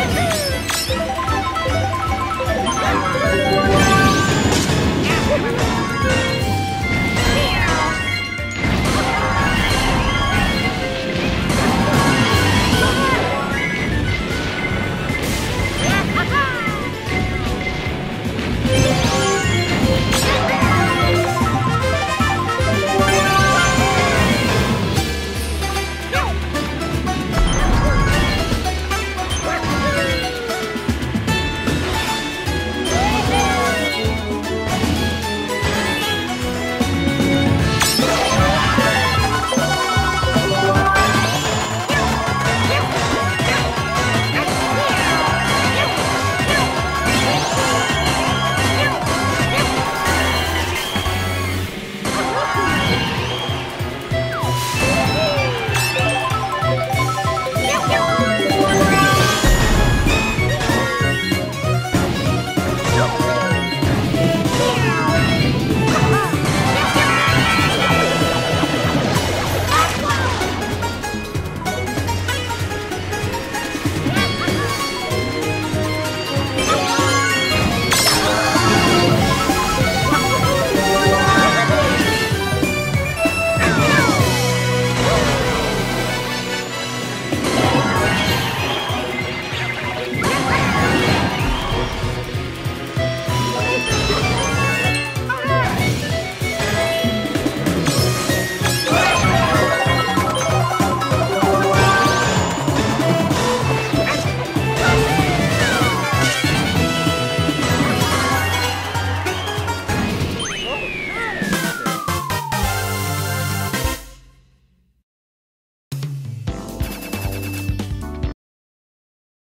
Woohoo!